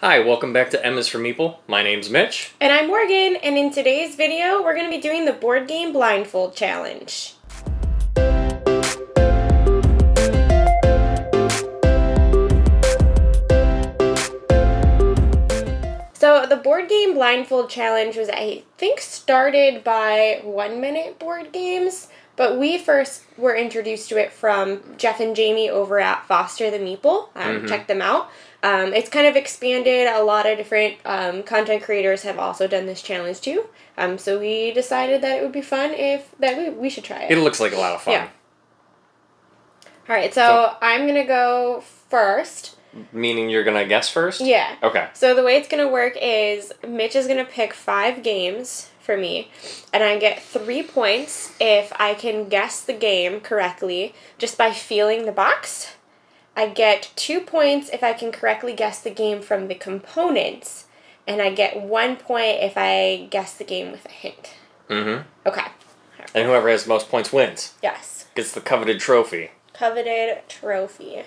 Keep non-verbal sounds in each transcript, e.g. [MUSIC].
Hi, welcome back to M Is For Meeple. My name's Mitch. And I'm Morgan, and in today's video, we're going to be doing the board game blindfold challenge. So the board game blindfold challenge was, I think, started by one minute board games, but we first were introduced to it from Jeff and Jamie over at Foster the Meeple. Um, Mhm. Check them out. Um, it's kind of expanded. A lot of different um, content creators have also done this challenge too. Um, so we decided that it would be fun if that we, we should try it. It looks like a lot of fun. Yeah. All right, so, So- I'm gonna go first. Meaning you're gonna guess first? Yeah. Okay. So the way it's gonna work is Mitch is gonna pick five games for me, and I get three points if I can guess the game correctly just by feeling the box. I get two points if I can correctly guess the game from the components, and I get one point if I guess the game with a hint. Mm-hmm. Okay. And whoever has the most points wins. Yes. Gets the coveted trophy. Coveted trophy.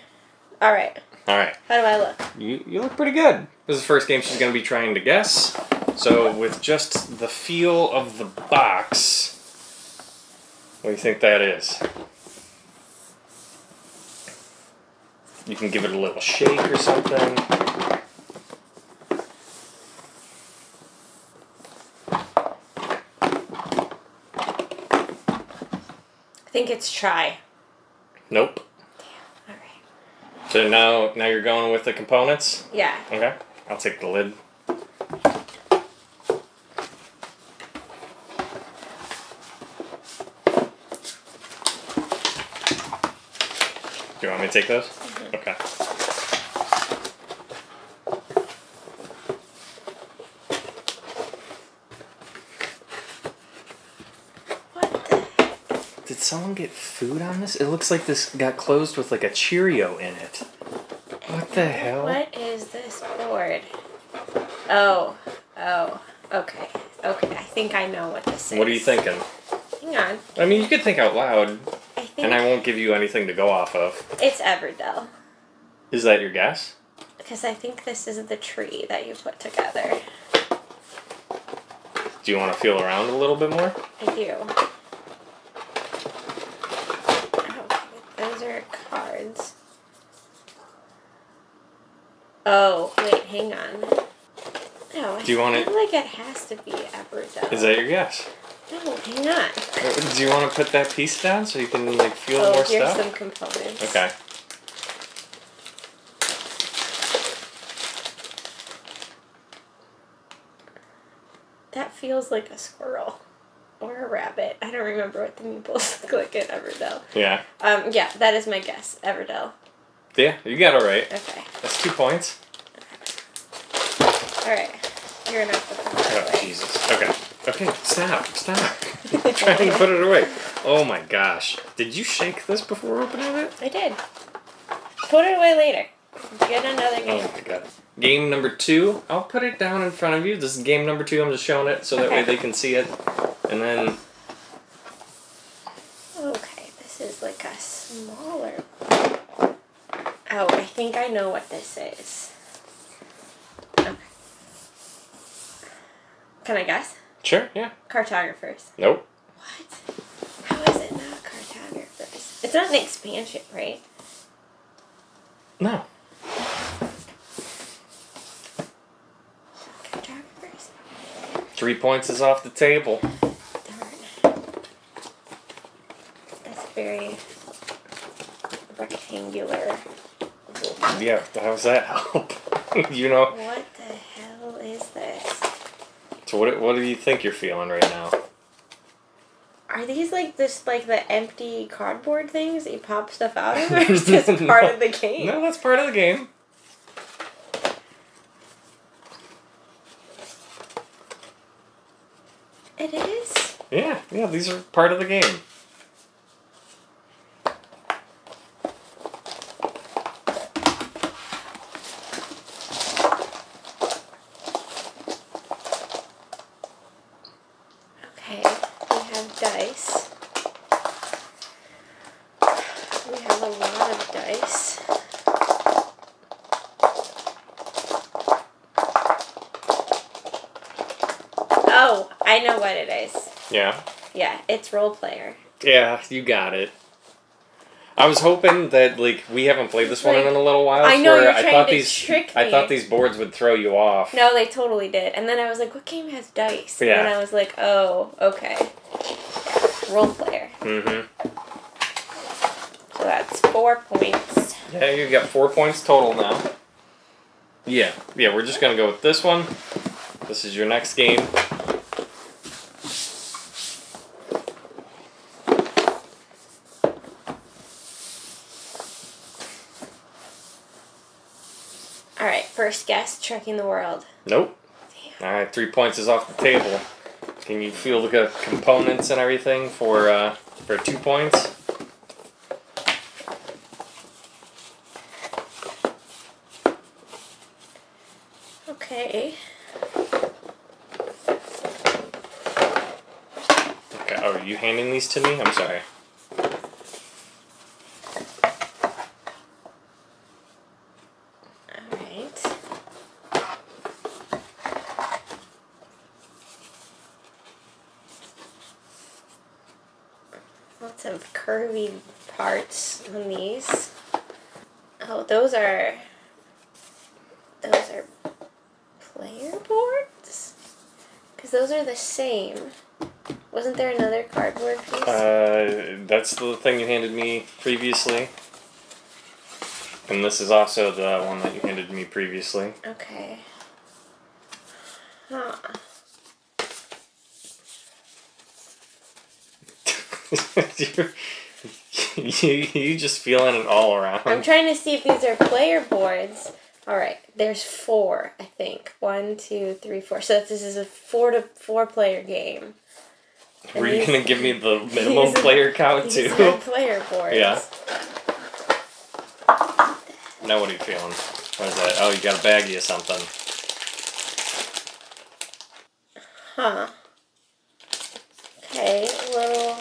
All right. All right. How do I look? You, you look pretty good. This is the first game she's gonna be trying to guess. So with just the feel of the box, what do you think that is? You can give it a little shake or something. I think it's try. Nope. Damn. All right. So now now you're going with the components? Yeah. Okay. I'll take the lid. Do you want me to take those? Okay. What the? Did someone get food on this? It looks like this got closed with like a Cheerio in it. What the hell? What is this board? Oh. Oh. Okay. Okay. I think I know what this is. What are you thinking? Hang on. I mean, you could think out loud, I think and I won't give you anything to go off of. it's Everdell. Is that your guess? Because I think this is the tree that you put together. Do you want to feel around a little bit more? I do. Oh, those are cards. Oh, wait, hang on. No, I Do you want feel it- like it has to be Everdell. Is that your guess? No, hang on. Uh, Do you want to put that piece down so you can like feel oh, more here's stuff? some components. Okay. That feels like a squirrel. Or a rabbit. I don't remember what the meeples [LAUGHS] look like in Everdell. Yeah. Um, yeah, that is my guess. Everdell. Yeah, you got it right. Okay. That's two points. Alright. You're gonna have to Oh, away. Jesus. Okay. Okay, stop. Stop. [LAUGHS] [LAUGHS] Trying to put it away. Oh my gosh. Did you shake this before opening it? I did. Put it away later. Get another game. Oh game. my god. Game number two. I'll put it down in front of you. This is game number two. I'm just showing it so that way they can see it. And then Okay, this is like a smaller. Oh, I think I know what this is. Okay. Can I guess? Sure, yeah. Cartographers. Nope. What? How is it not cartographers? It's not an expansion, right? No. Cartographers. Three points is off the table. Darn. That's very rectangular. Yeah, how's that help? [LAUGHS] you know. What the hell is this? So what what do you think you're feeling right now? Are these like this like the empty cardboard things that you pop stuff out of? Or is [LAUGHS] this part of the game? No, that's part of the game. It is? Yeah, yeah, these are part of the game. Okay, we have dice. We have a lot of dice. Oh, I know what it is. Yeah. Yeah, it's Roll Player. Yeah, you got it. I was hoping that like we haven't played this one in a little while. I know you're I trying thought to these trick I thought these boards would throw you off. No, they totally did. And then I was like, what game has dice? Yeah. And I was like, oh, okay. Roll Player. Mm-hmm. So that's four points. Yeah, you've got four points total now. Yeah, yeah, we're just gonna go with this one. This is your next game. All right, first guess, trekking the world. Nope. All right, three points is off the table. Can you feel the components and everything for uh, for two points? Okay. Okay. Oh, are you handing these to me? I'm sorry. All right. Lots of curvy parts on these. Oh, those are. Those are player boards? Because those are the same. Wasn't there another cardboard piece? Uh, that's the thing you handed me previously. And this is also the one that you handed me previously. okay. Huh. you, [LAUGHS] [LAUGHS] you, you just feeling it all around. I'm trying to see if these are player boards. All right, there's four, I think. One, two, three, four. So this is a four to four player game. Were you gonna give me the [LAUGHS] minimum player count too? player boards. Yeah. Now what are you feeling? What is that? Oh, you got a baggie or something. Huh. Okay, little.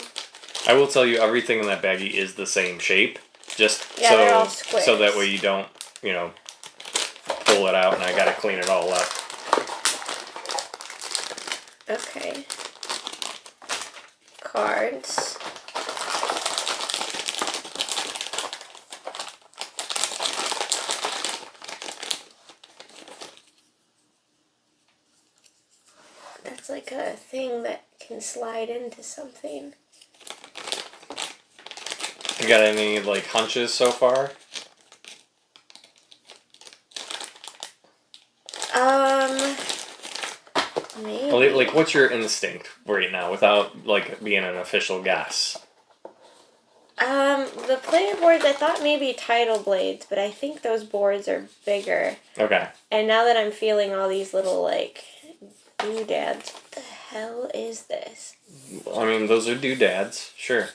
I will tell you, everything in that baggie is the same shape. Just Yeah, so so that way you don't, you know, pull it out and I gotta clean it all up. Okay. Cards. That's like a thing that can slide into something. You got any like hunches so far? Um. Maybe. Like, what's your instinct right now, without like being an official guess? Um, the player boards, I thought maybe Tidal Blades, but I think those boards are bigger. Okay. And now that I'm feeling all these little, like, doodads, what the hell is this? I mean, those are doodads, sure.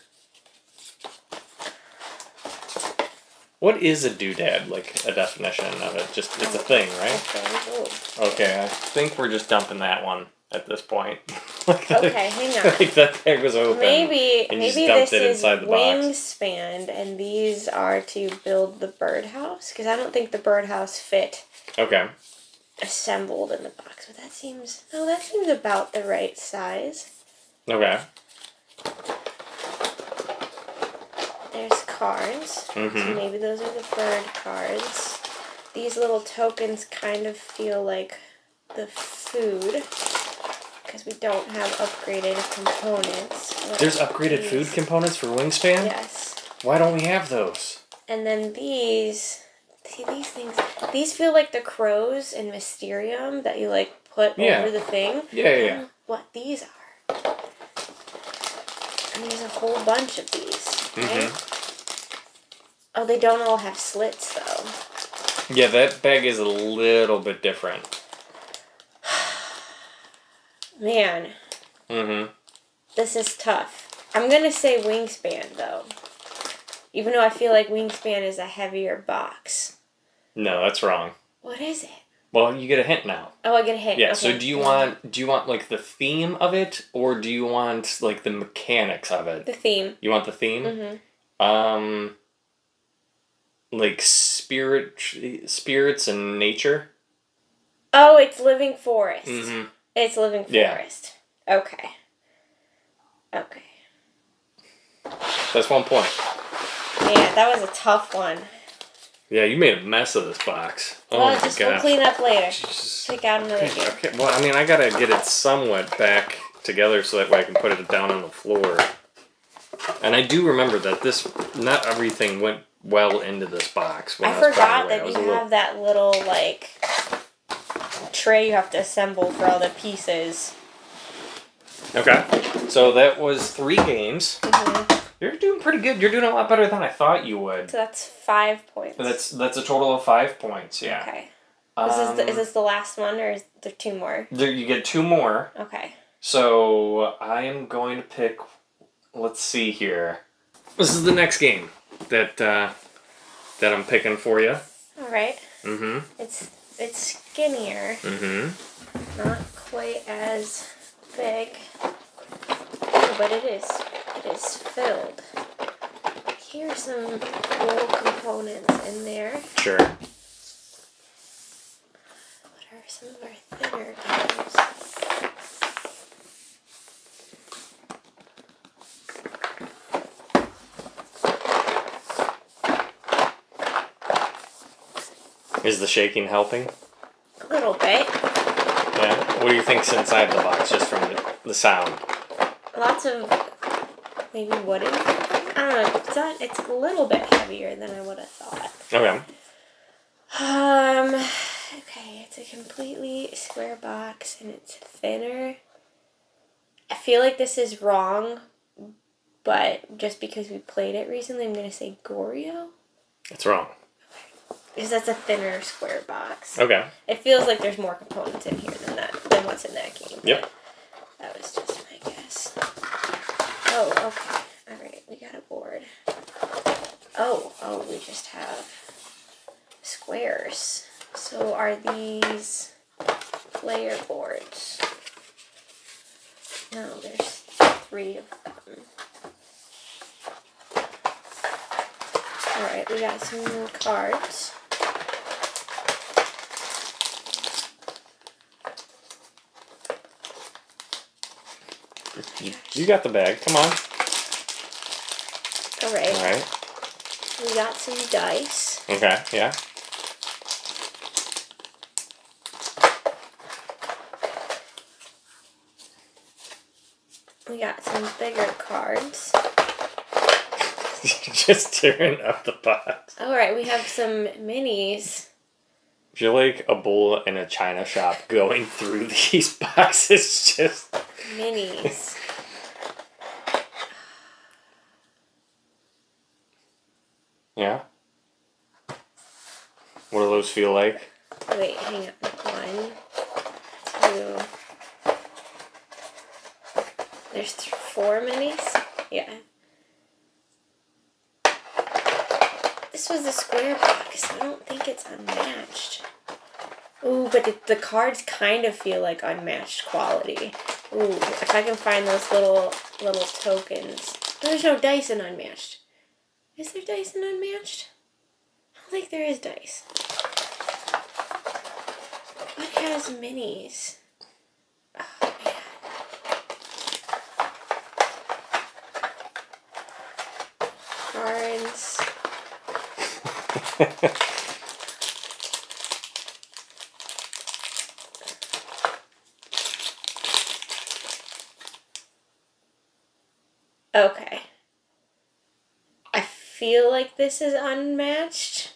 What is a doodad? Like a definition of it? Just it's a thing, right? Okay, I think we're just dumping that one at this point. like [LAUGHS] that, Okay, hang on. [LAUGHS] like that bag was open. Maybe and you just maybe dumped this it is inside the wingspan, and these are to build the birdhouse because I don't think the birdhouse fit Okay. assembled in the box. But that seems no, that seems about the right size. Okay. There's cards. So Mhm. maybe those are the bird cards. These little tokens kind of feel like the food because we don't have upgraded components. What There's upgraded these? food components for Wingspan. Yes. Why don't we have those? And then these, see these things, these feel like the crows in Mysterium that you like put Yeah. over the thing. Yeah, yeah, yeah. [GASPS] What these are. And there's a whole bunch of these. Right? Oh, they don't all have slits though. Yeah, that bag is a little bit different. [SIGHS] Man, Mm-hmm. this is tough. I'm gonna say wingspan though. Even though I feel like wingspan is a heavier box. No, that's wrong. What is it? Well, you get a hint now. Oh, I get a hint. Yeah. So do you want do you want like the theme of it, or do you want like the mechanics of it? the theme? You want the theme? Mm-hmm. Um, like spirit, spirits and nature. Oh, it's living forest. Mm-hmm. It's Living Yeah. Forest. Okay. Okay. That's one point. Yeah, that was a tough one. Yeah, you made a mess of this box. Oh well, my just we'll clean up later. Jesus. Pick out another game. Okay, well, I mean, I gotta get it somewhat back together so that way I can put it down on the floor. And I do remember that this, not everything went well into this box. I was forgot putting it away. that I you little- have that little like tray you have to assemble for all the pieces. Okay, so that was three games. hmm You're doing pretty good. You're doing a lot better than I thought you would. So that's five points. That's that's a total of five points. Yeah. okay. Um, This is, the, is this the last one or is there two more? there, you get two more. Okay. So I am going to pick. Let's see here. This is the next game that uh, that I'm picking for you. All right. Mm-hmm. It's it's skinnier, Mm-hmm. not quite as big, Oh, but it is it is filled. Here's some little components in there. Sure. What are some of our thinner games? Is the shaking helping? A little bit. Yeah. What do you think's inside the box, just from the, the sound? Lots of maybe wooden. I don't know. It's not, it's a little bit heavier than I would have thought. Okay. Um. Okay, it's a completely square box and it's thinner. I feel like this is wrong, but just because we played it recently, I'm gonna say Goryo It's wrong. Because that's a thinner square box. Okay. It feels like there's more components in here than that than what's in that game. Yep. That was just my guess. Oh, okay. All right, we got a board. Oh, oh, we just have squares. So are these player boards? No, there's three of them. Alright, we got some cards. You, you got the bag. Come on. Alright, All right. we got some dice. Okay. Yeah. We got some bigger cards. You're [LAUGHS] just tearing up the box. Alright, we have some minis. You're like a bull in a china shop going through [LAUGHS] these boxes. Just Minis. [SIGHS] yeah. What do those feel like? Wait, hang on. One, two. There's th- four minis? Yeah. This was a square box. I don't think it's unmatched. Ooh, but it, the cards kind of feel like unmatched quality. Ooh, if I can find those little little tokens. There's no dice in unmatched. Is there dice in unmatched? I don't think there is dice. What has minis? Oh man. Cards. [LAUGHS] Okay. I feel like this is unmatched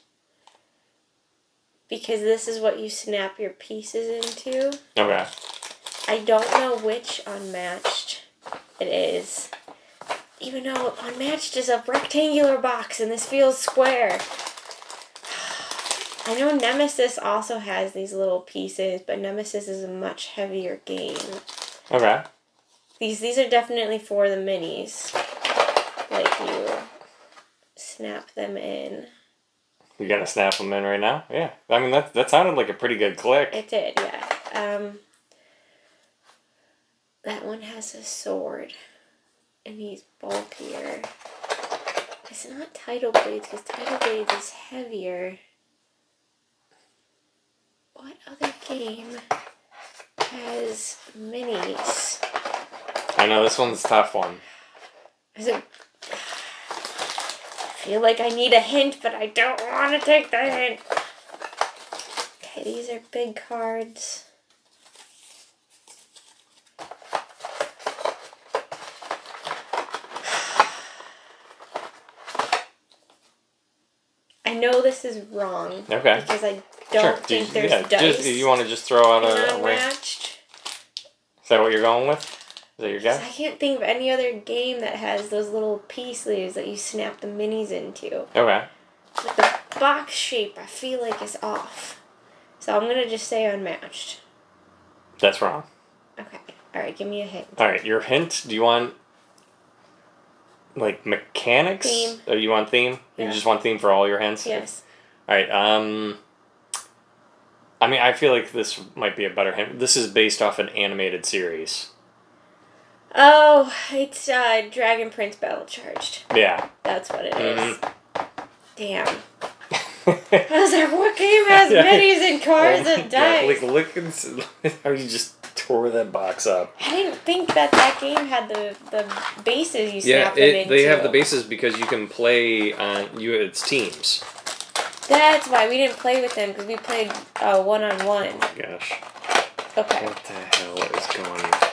because this is what you snap your pieces into. okay. I don't know which unmatched it is. Even though unmatched is a rectangular box and this feels square. [SIGHS] I know Nemesis also has these little pieces, but Nemesis is a much heavier game. Okay. These these are definitely for the minis. Like you snap them in. You gotta snap them in right now? Yeah. I mean that that sounded like a pretty good click. It did, yeah. Um that one has a sword. And he's bulkier. It's not Tidal Blades, because Tidal Blades is heavier. What other game has minis. I know this one's a tough one. Is it? I feel like I need a hint, but I don't want to take the hint. Okay, these are big cards. I know this is wrong Okay. because I don't Do think you- there's yeah, dice. Just, you want to just throw out a, a ring? unmatched. Is that what you're going with? Is that your guess? I can't think of any other game that has those little pea sleeves that you snap the minis into. Okay. But the box shape, I feel like, is off. So I'm gonna just say unmatched. That's wrong. Okay. All right. Give me a hint. All right, your hint. Do you want like mechanics? Theme. Or you want theme? Yeah. You just want theme for all your hints? Yes. All right. Um. I mean, I feel like this might be a better hint. This is based off an animated series. Oh, it's uh, Dragon Prince Battle Charged. Yeah. That's what it is. Mhm. Damn. [LAUGHS] I was like, what game has [LAUGHS] minis and cards Oh and [LAUGHS] dice? Like, look at how you just tore that box up. I didn't think that that game had the the bases you Yeah, snap them it, into. they have the bases because you can play on you. It's teams. That's why we didn't play with them because we played uh, one on one. my Gosh, Okay, what the hell is going?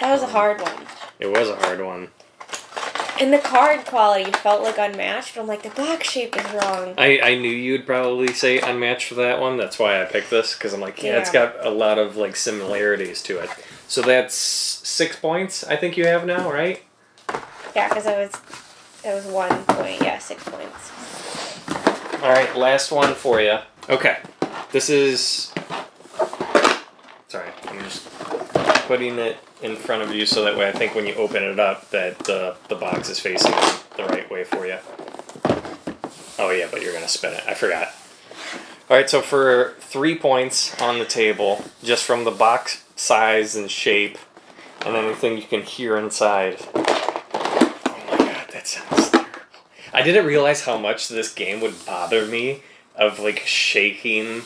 That was a hard one. It was a hard one. And the card quality felt like unmatched, but I'm like the box shape is wrong. I, I knew you'd probably say unmatched for that one. That's why I picked this because I'm like, yeah, it's got a lot of like similarities to it. So that's six points. I think you have now, right? Yeah, because I was it was one point. Yeah, six points. All right, last one for you. Okay, this is. Sorry, I'm just putting it in front of you so that way I think when you open it up that the the box is facing the right way for you. Oh yeah, but you're gonna spin it. I forgot. All right, so for three points on the table, just from the box size and shape, and anything you can hear inside. Oh my god, that sounds terrible. I didn't realize how much this game would bother me of like shaking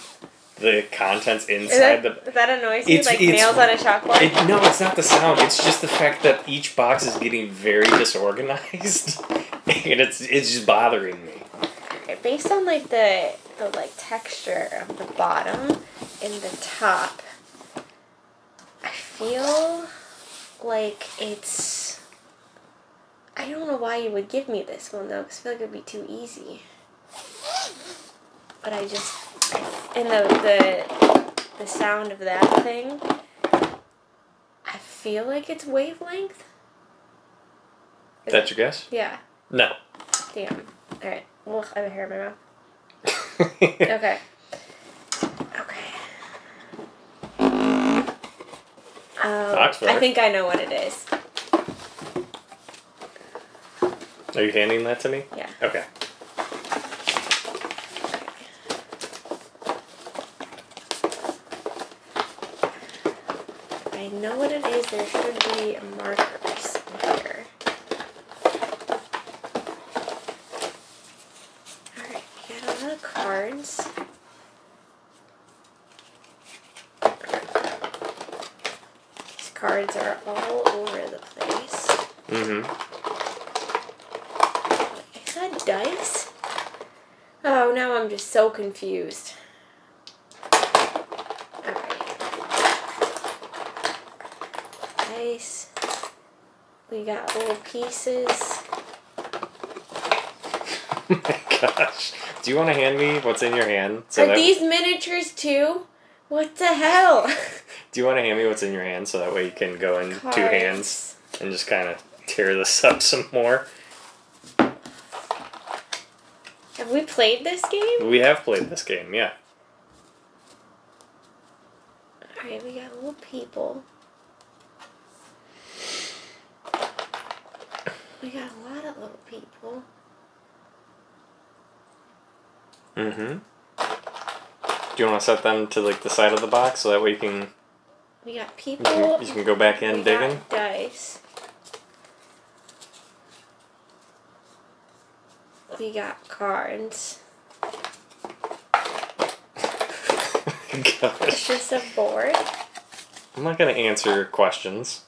the contents inside that, the. that annoys you? It's- Like it's- nails on a chalkboard? It, no, it's not the sound. It's just the fact that each box is getting very disorganized, [LAUGHS] and it's it's just bothering me. Based on like the the like texture of the bottom and the top, I feel like it's. I don't know why you would give me this one though, because I feel like it would be too easy. But I just and the the the sound of that thing. I feel like it's wavelength. Is That's your guess? Yeah. No. Damn. All right. Ugh, I have a hair in my mouth. [LAUGHS] Okay. Okay. Um, Oxford. I think I know what it is. Are you handing that to me? Yeah. Okay. I know what it is. There should be markers here. Alright, we got a lot of cards. These cards are all over the place. Mm-hmm. Is that dice? Oh, now I'm just so confused. Alright. Dice. We got little pieces. Oh [LAUGHS] my gosh. Do you want to hand me what's in your hand? So Are that, these miniatures too? What the hell? [LAUGHS] Do you want to hand me what's in your hand so that way you can go in two hands and just kind of tear this [LAUGHS] up some more? Have we played this game? We have played this game, yeah. Alright, we got little people. We got a lot of little people. Mm-hmm. Do you want to set them to like the side of the box so that way you can We got you people. can, you can go back in we digging? got dice. We got cards. [LAUGHS] It's just a board. I'm not gonna answer questions.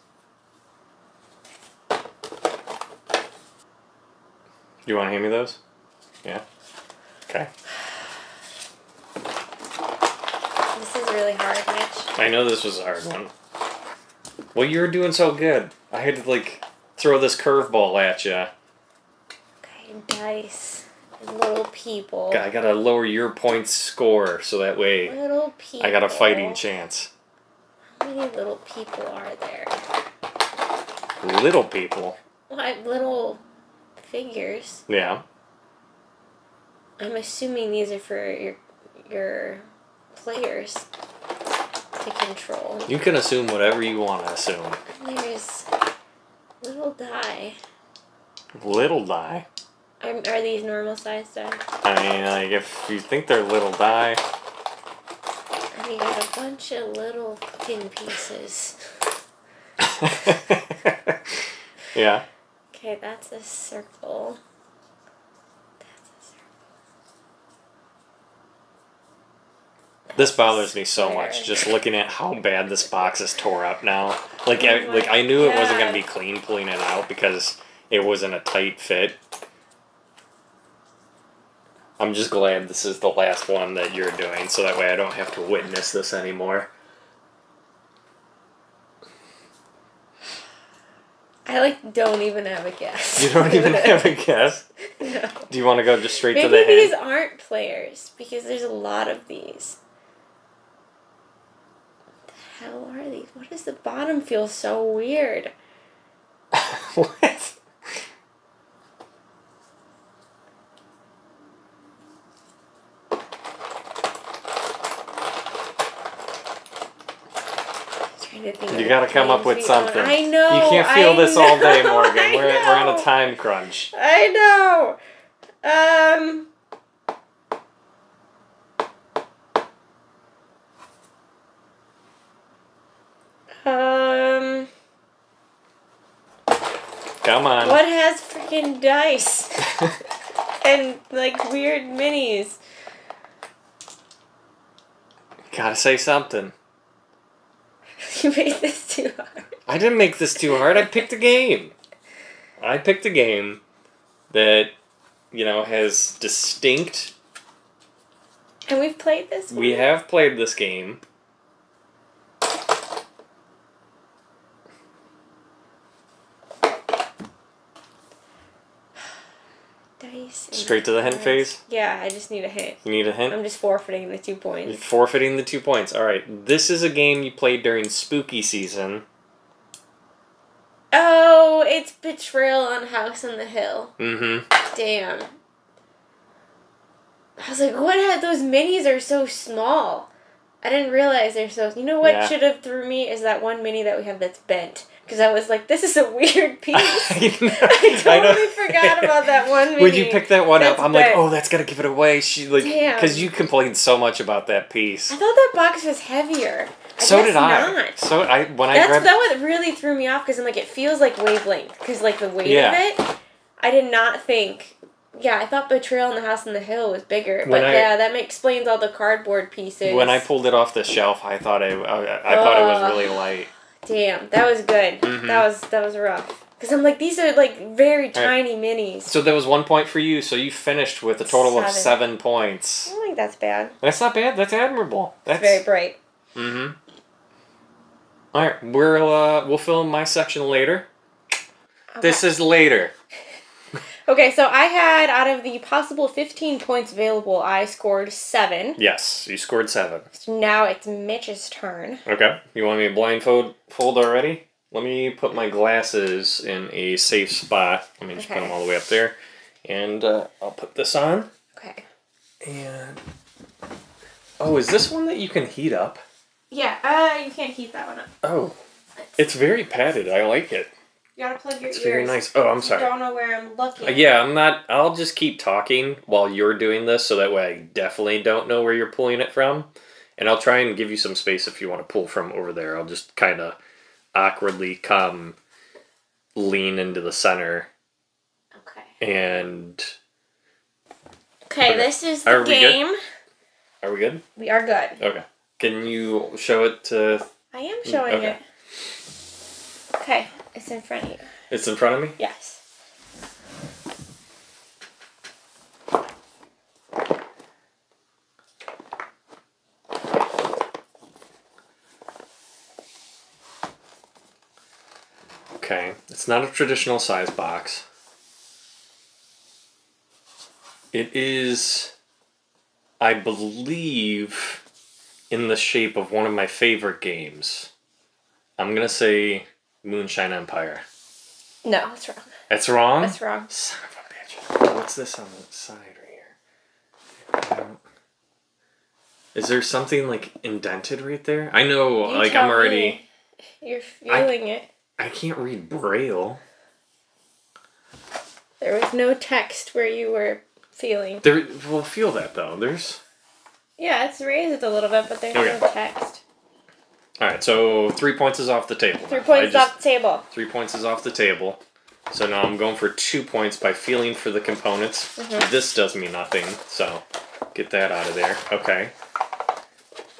You want to hand me those? Yeah. Okay. This is really hard, Mitch. I know this was a hard one. Well, you were doing so good. I had to like throw this curveball at you. Okay, dice. Little people. I gotta lower your points score so that way Little people. I got a fighting chance. How many little people are there? Little people. What little figures? Yeah. I'm assuming these are for your your players to control. You can assume whatever you want to assume. There's little die. Little die. Are, are these normal size die? I mean, like, if you think they're little die, And you got a bunch of little pin pieces. [LAUGHS] yeah. Okay, that's a circle. That's a circle. This bothers me so much. Just looking at how bad this box is tore up now. Like, I, Oh my like I knew it wasn't gonna be clean pulling it out because it wasn't a tight fit. I'm just glad this is the last one that you're doing, so that way I don't have to witness this anymore. I like don't even have a guess. You don't [LAUGHS] even have a guess. no. Do you want to go just straight to Maybe the these hint? aren't players because there's a lot of these. What the hell are these? What does the bottom feel so weird? what? [LAUGHS] [LAUGHS] trying to think You gotta come up with something. I know. You can't feel I this all day, [LAUGHS] Morgan. I We're, we're on a time crunch. I know. Um. Um. Come on. What has freaking dice [LAUGHS] and like weird minis? Gotta say something. [LAUGHS] You made this too hard. I didn't make this too hard. I picked a game. I picked a game that, you know, has distinct. And we've played this. We have played this game. Dice. Straight to the hint phase? Yeah, I just need a hint. You need a hint? I'm just forfeiting the two You're points. forfeiting the two points. Alright, this is a game you played during spooky season. Oh, it's Betrayal on House on the Hill. Mm hmm. Damn. I was like, what? Are, those minis are so small. I didn't realize they're so. You know what Yeah. should have threw me is that one mini that we have that's bent. Because I was like, this is a weird [LAUGHS] piece. I [LAUGHS] know- I I totally forgot about that one. When you pick that one up, I'm like, oh, that's gotta give it away. She like, because you complained so much about that piece. I thought that box was heavier. I so did I. Not. So I when I That's grabbed that what really threw me off because I'm like it feels like wavelength because like the weight Yeah. of it. I did not think. Yeah, I thought Betrayal in the House on the Hill was bigger, When but I- yeah, that explains all the cardboard pieces. when I pulled it off the shelf, I thought I I, I thought it was really light. Damn, that was good. Mhm. That was that was rough. Because I'm like these are like very tiny minis. So that was one point for you. So you finished with a total of Seven. points. I don't think that's bad. That's not bad. That's admirable. It's That's very bright. Mm-hmm. All right, we'll uh, we'll film my section later. This is later. Okay, so I had out of the possible 15 points available, I scored seven. Yes, you scored seven. So now it's Mitch's turn. Okay. You want me to blindfold fold already? Let me put my glasses in a safe spot. Let me just put them all the way up there, and uh, I'll put this on. Okay. And oh, is this one that you can heat up? Yeah, uh, you can't heat that one up. Oh, it's very padded. I like it. You gotta plug your It's ears. very nice. Oh, I'm sorry. I don't know where I'm looking. Uh, Yeah, I'm not. I'll just keep talking while you're doing this, so that way I definitely don't know where you're pulling it from, and I'll try and give you some space if you want to pull from over there. I'll just kind of awkwardly come, lean into the center, Okay. and Okay, Okay. this is Are the good? game. are we good? We are good. Okay. Can you show it to? I am showing okay. it. Okay, it's in front of you. It's in front of me? Yes. Okay. It's not a traditional size box. It is, I believe, in the shape of one of my favorite games. I'm gonna say Moonshine Empire. No, that's wrong. That's wrong? That's wrong. Son of a bitch. What's this on the side right here? I don't- Is there something like indented right there? I know, You like I'm already. me. You're feeling it. I can't read Braille. There was no text where you were feeling. There, we'll feel that though. There's. Yeah, it's raised a little bit, but there's Okay. no text. All right, so three points is off the table. Three points just- off the table. Three points is off the table. So now I'm going for two points by feeling for the components. Mhm. This does me nothing, so get that out of there. Okay.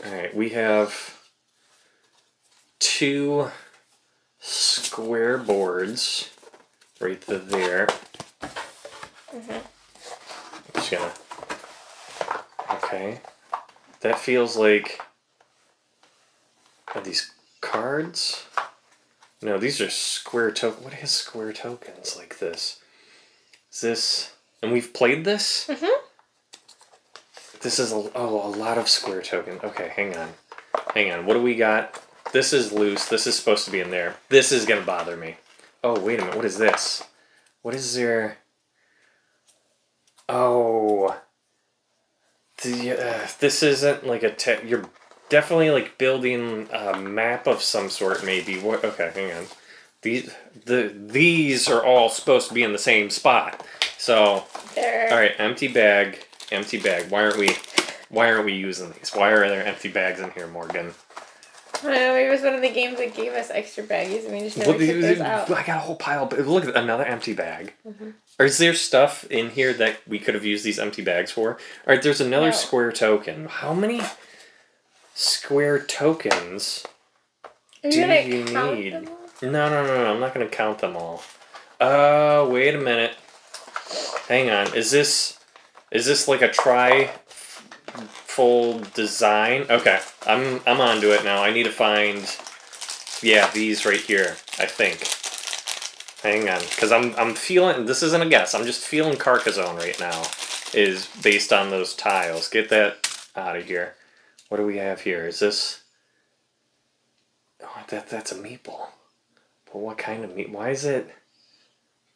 All right, we have two square boards right there. Mhm. Just gonna. Okay. That feels like. Are these cards? No, these are square token. What is square tokens like this? Is this? And we've played this. Mhm. This is a oh a lot of square token. Okay, hang on, hang on. What do we got? This is loose. This is supposed to be in there. This is gonna bother me. Oh wait a minute. What is this? What is there? Oh. The, uh, this isn't like a te- you're definitely like building a map of some sort maybe. What okay hang on. These the these are all supposed to be in the same spot. So There. all right empty bag empty bag. Why aren't we why aren't we using these? Why are there empty bags in here morgan? I don't know, maybe it was one of the games that gave us extra baggies and we just never Well, took those out. i got a whole pile but look at another empty bag. Mhm. or is there stuff in here that we could have used these empty bags for? All right there's another No. square token. How many square tokens Are do you gonna you count need? No, no, no, no. I'm not gonna count them all. Uh, wait a minute. Hang on. Is this is this like a try full design? Okay, I'm I'm onto it now. I need to find. Yeah, these right here. I think. Hang on, because I'm I'm feeling. This isn't a guess. I'm just feeling Carcassonne right now. Is based on those tiles. Get that out of here. What do we have here? Is this? Oh, that that's a meatball. But what kind of meat? Why is it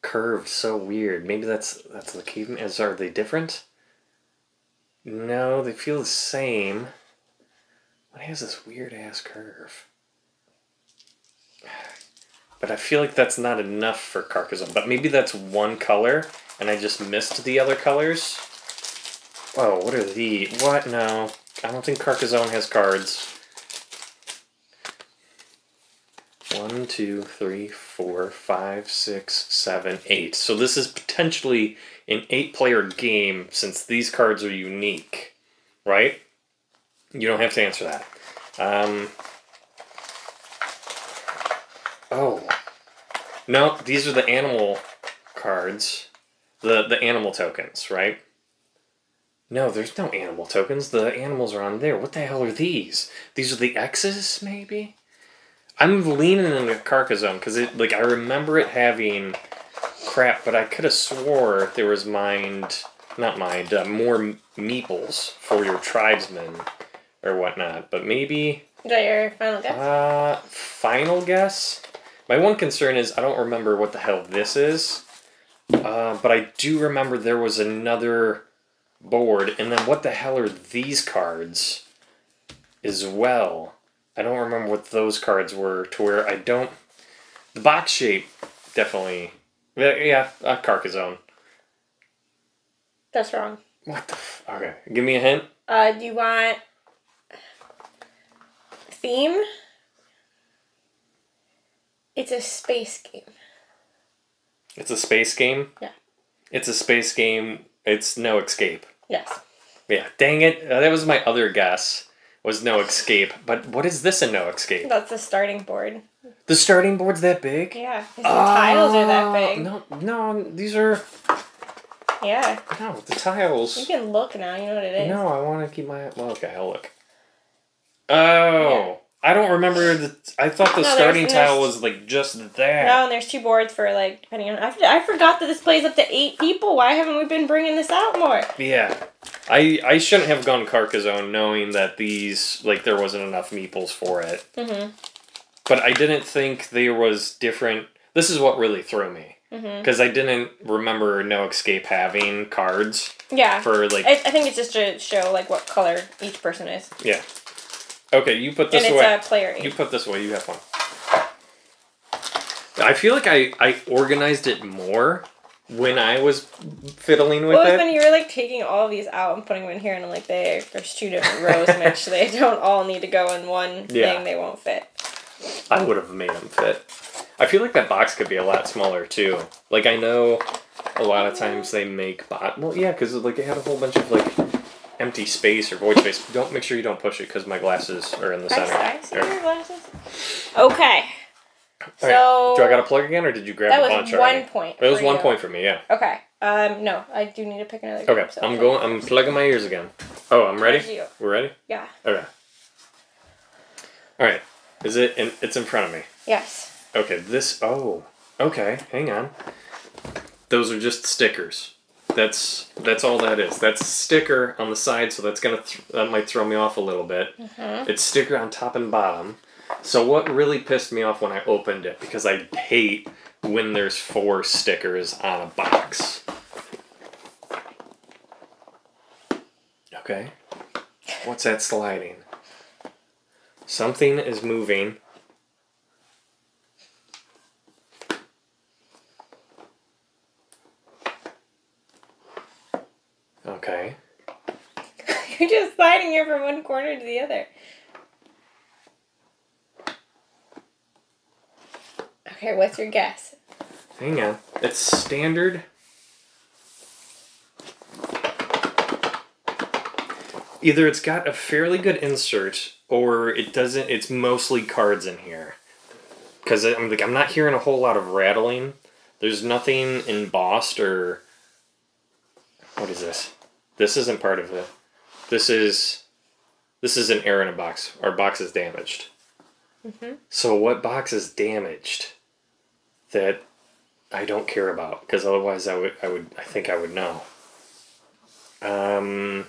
curved so weird? Maybe that's that's the caveman. Is are they different? No, they feel the same. What has this weird ass curve? But I feel like that's not enough for Carcassonne. But maybe that's one color, and I just missed the other colors. Oh, what are the? What? No, I don't think Carcassonne has cards. One, two, three, four, five, six, seven, eight. So this is potentially an eight-player game since these cards are unique, right? You don't have to answer that. Um, oh, no, these are the animal cards, the the animal tokens, right? No, there's no animal tokens. The animals are on there. What the hell are these? These are the X's, maybe. I'm leaning in into Carcassonne because it like I remember it having crap, but I could have swore there was mind, not mind, uh, more meeples for your tribesmen or whatnot. But maybe Is that your final guess? uh, final guess. My one concern is I don't remember what the hell this is, uh, but I do remember there was another board, and then what the hell are these cards as well? I don't remember what those cards were to where I don't. The box shape definitely. Yeah, yeah uh, Carcassonne. That's wrong. What the? F- okay, give me a hint. Uh, do you want theme? It's a space game. It's a space game. Yeah. It's a space game. It's no escape. Yes. Yeah, dang it. Uh, that was my other guess. was No Escape. But what is this in No Escape? That's the starting board. The starting board's that big? Yeah. The tiles are that big. No, no, these are Yeah. no the tiles. You can look now. You know what it is. No, I want to keep my. Well, okay, I'll look. Oh, I don't remember the. I thought the No, starting tile was like just that. No, and there's two boards for like depending on. I, I forgot that this plays up to eight people. Why haven't we been bringing this out more? Yeah. I I shouldn't have gone Carcassonne knowing that these like there wasn't enough meeples for it. Mm-hmm. But I didn't think there was different. This is what really threw me Mm-hmm. because I didn't remember No Escape having cards Yeah. for like I, I think it's just to show like what color each person is, yeah. Okay, you put this and it's away. a player eight. You put this away. You have fun. I feel like I I organized it more when I was fiddling with Well, it was when you were like taking all these out and putting them in here, and I'm like, they there's two different rows, Mitch. They don't all need to go in one Yeah. thing. They won't fit. I would have made them fit. I feel like that box could be a lot smaller too. Like I know a lot of times they make bot. Well, yeah, because like they had a whole bunch of like empty space or void space. Don't make sure you don't push it because my glasses are in the Can I, center. I see your glasses? Okay. All So Do I got to plug again, or did you grab that a was bunch one already? point. It was one you. point for me. Yeah. Okay. Um. No, I do need to pick another. Okay. So I'm going. I'm plugging my ears again. Oh, I'm ready. We're ready. Yeah. Okay. All right. Is it? In, it's in front of me. Yes. Okay, this. Oh, okay. Hang on. Those are just stickers. That's that's all that is. That's a sticker on the side, so that's gonna th- that might throw me off a little bit. Mm-hmm. It's sticker on top and bottom. So what really pissed me off when I opened it because I hate when there's four stickers on a box. Okay. What's that sliding? Something is moving. Okay. [LAUGHS] You're just sliding here from one corner to the other. Okay, what's your guess? Hang on. It's standard. Either it's got a fairly good insert or it doesn't it's mostly cards in here. Cuz I'm like I'm not hearing a whole lot of rattling. There's nothing embossed or What is this? This isn't part of it. This is this is an error in a box. Our box is damaged. Mhm. So what box is damaged that I don't care about because otherwise I would I would I think I would know. Um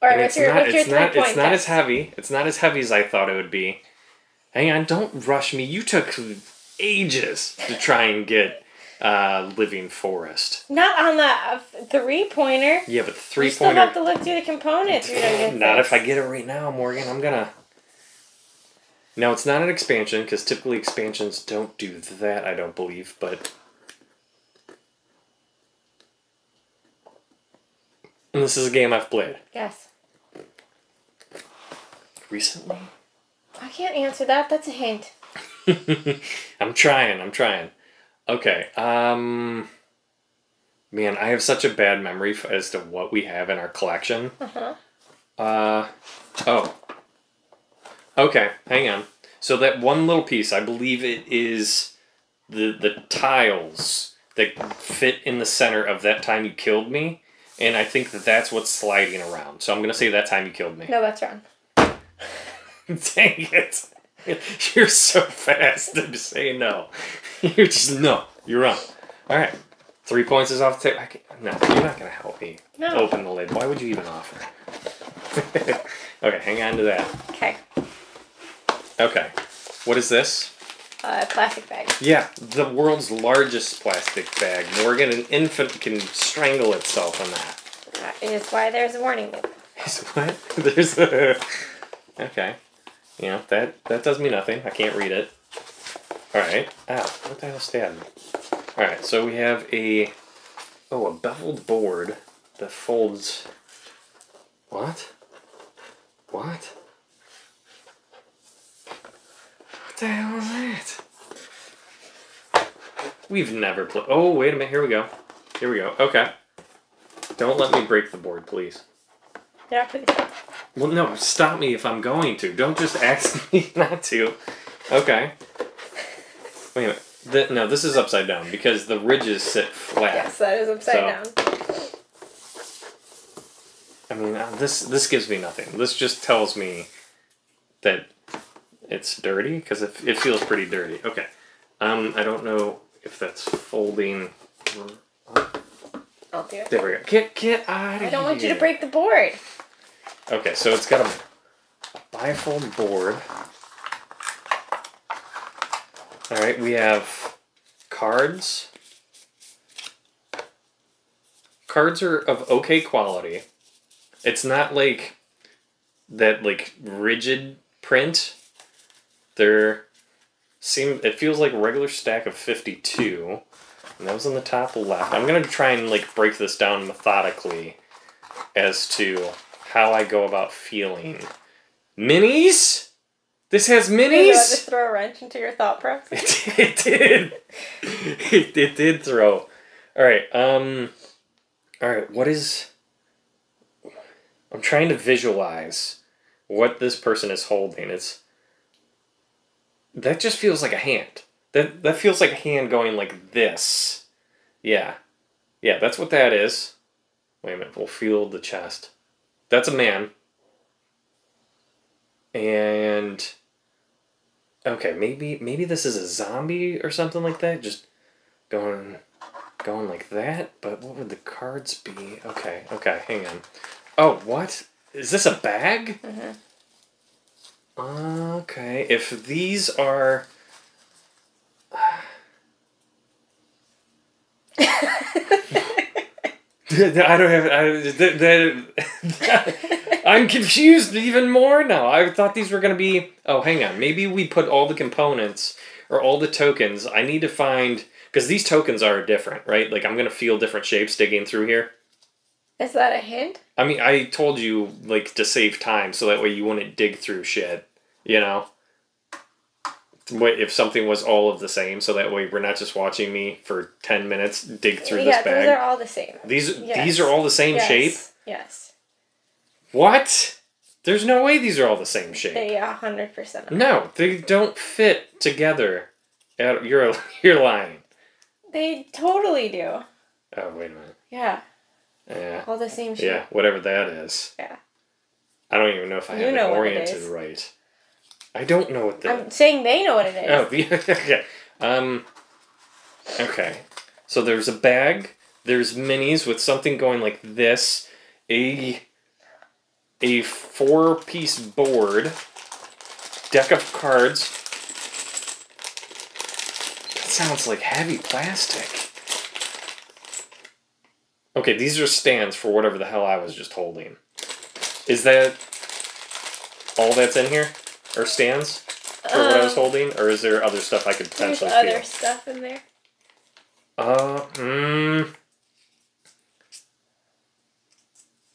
All right, what's it's your not what's your it's three not point it's not guess? as heavy. It's not as heavy as I thought it would be. Hang on, don't rush me. You took ages to try and get uh, Living Forest. Not on the uh, three pointer. Yeah, but the You three still pointer. have to look through the components. You're gonna get Not if I get it right now, Morgan. I'm gonna. No, it's not an expansion because typically expansions don't do that. I don't believe, but. And this is a game I've played Yes. recently. I can't answer that. That's a hint. [LAUGHS] I'm trying. I'm trying. Okay. Um. Man, I have such a bad memory as to what we have in our collection. Uh huh. Uh. Oh. Okay. Hang on. So that one little piece, I believe it is the the tiles that fit in the center of that time you killed me, and I think that that's what's sliding around. So I'm gonna say that time you killed me. No, that's wrong. [LAUGHS] Dang it. [LAUGHS] You're so fast [LAUGHS] to say no. [LAUGHS] You're just no. You're wrong. All right. Three points is off the table. No, you're not gonna help me No. open the lid. Why would you even offer? okay, hang on to that. Okay. Okay. What is this? Uh, plastic bag. Yeah, the world's largest plastic bag. Morgan, an infant can strangle itself on that. That is why there's a warning label. Is what? There's a. Okay. You know, that, that does me nothing. I can't read it. Alright. Ow, what the hell stabbed me? Alright, so we have a. Oh, a beveled board that folds. What? What? What the hell is that? We've never played. Oh, wait a minute. Here we go. Here we go. Okay. Don't let me break the board, please. Yeah, please. Well, no, stop me if I'm going to. Don't just ask [LAUGHS] me not to. Okay. Wait a minute. Th- no, this is upside down because the ridges sit flat. Yes, that is upside So- down. I mean, uh, this this gives me nothing. This just tells me that it's dirty because it, it feels pretty dirty. Okay. Um, I don't know if that's folding. I'll do it. There we go. Get get out of here. I don't want you to break the board. Okay, so it's got a, a bifold board. All right, we have cards. Cards are of okay quality. It's not like that like rigid print. They're seem it feels like a regular stack of 52. And that was on the top left. I'm going to try and like break this down methodically as to how I go about feeling. Minis? This has Did you minis? just throw a wrench into your thought process? [LAUGHS] it did. It, it did throw. All right. Um. All right. What is? I'm trying to visualize what this person is holding. It's. That just feels like a hand. That that feels like a hand going like this. Yeah. Yeah. That's what that is. Wait a minute. We'll feel the chest. That's a man. And Okay, maybe maybe this is a zombie or something like that, just going going like that. But what would the cards be? Okay, okay, hang on. Oh, what is this a bag? Mhm. Okay, if these are [LAUGHS] [LAUGHS] [LAUGHS] I don't have. I, the, the, [LAUGHS] I'm confused even more now. I thought these were going to be. Oh, hang on. Maybe we put all the components or all the tokens. I need to find. Because these tokens are different, right? Like, I'm going to feel different shapes digging through here. Is that a hint? I mean, I told you, like, to save time so that way you wouldn't dig through shit, you know? Wait, If something was all of the same, so that way we're not just watching me for 10 minutes dig through yeah, this bag. those are all the same. These Yes. these are all the same yes. shape. Yes. What? There's no way these are all the same shape. They a hundred percent. No, they don't fit together. Uh, You're [LAUGHS] you're lying. They totally do. Oh wait a minute. Yeah. Yeah, All the same shape. yeah, whatever that is. Yeah. I don't even know if I You have know it what it oriented right. I don't know what the. I'm saying they know what it is. Oh, [LAUGHS] okay. Um. Okay, so there's a bag. There's minis with something going like this. A. A four-piece board. Deck of cards. That sounds like heavy plastic. Okay, these are stands for whatever the hell I was just holding. Is that all that's in here? Or stands for what I was Um, holding? Or is there other stuff I could potentially There's other feel? stuff in there. Uh, mm,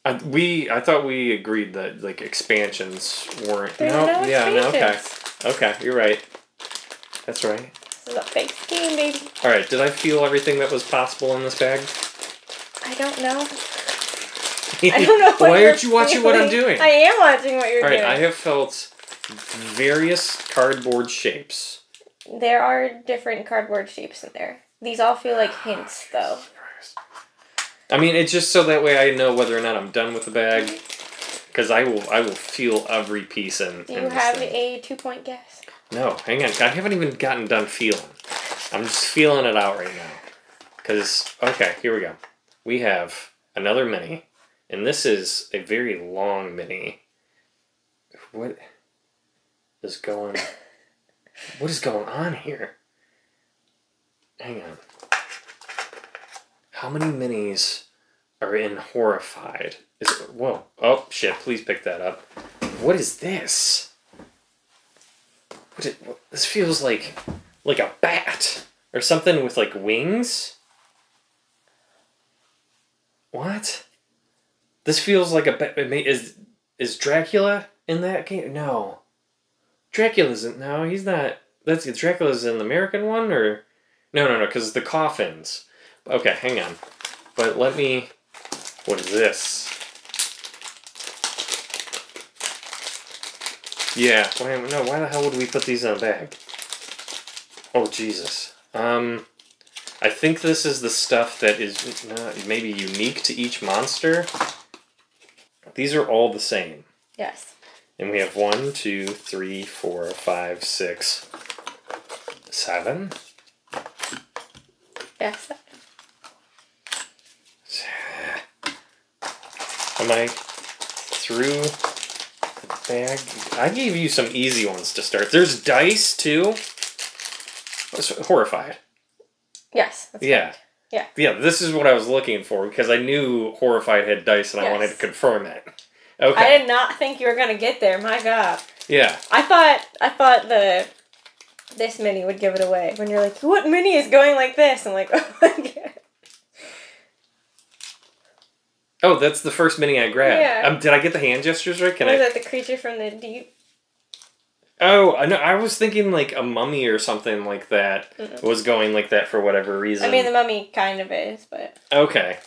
I, we I thought we agreed that like expansions weren't. There's no, no yeah, no, okay, okay, you're right. That's right. This is a fake scheme, baby. All right, did I feel everything that was possible in this bag? I don't know. [LAUGHS] I don't know. What Why you're aren't you watching what I'm doing? I am watching what you're All right, doing. All right, I have felt various cardboard shapes. There are different cardboard shapes in there. These all feel like hints, [SIGHS] though. I mean, it's just so that way I know whether or not I'm done with the bag, mm-hmm. because I will I will feel every piece in. Do in you this have thing. a two point guess? No, hang on. I haven't even gotten done feeling. I'm just feeling it out right now. Cause okay, here we go. We have another mini, and this is a very long mini. What is going? What is going on here? Hang on. How many minis are in Horrified? Is it, whoa! Oh shit! Please pick that up. What is this? What it, what, this feels like like a bat or something with like wings. What? This feels like a bat. Is is Dracula in that game? No. Dracula isn't. No, he's not. That's Dracula's in the American one, or no, no, no, because the coffins. Okay, hang on. But let me What is this? Yeah, why, no, why the hell would we put these in a bag? Oh, Jesus. Um, I think this is the stuff that is maybe unique to each monster. These are all the same. Yes. And we have one, two, three, four, five, six, seven. Yes. [SIGHS] Am I through the bag? I gave you some easy ones to start. There's dice too. I was horrified. Yes. That's Yeah. correct. Yeah. Yeah, this is what I was looking for because I knew horrified had dice and I wanted to Yes. confirm it. Okay. I did not think you were gonna get there. My God. Yeah. I thought I thought the this mini would give it away when you're like, what mini is going like this? I'm like, [LAUGHS] oh my god. Oh, that's the first mini I grabbed. Yeah. Um, did I get the hand gestures right? Can Was I? that the creature from the deep? Oh, I know. I was thinking like a mummy or something like that Mm-mm. was going like that for whatever reason. I mean, the mummy kind of is, but okay.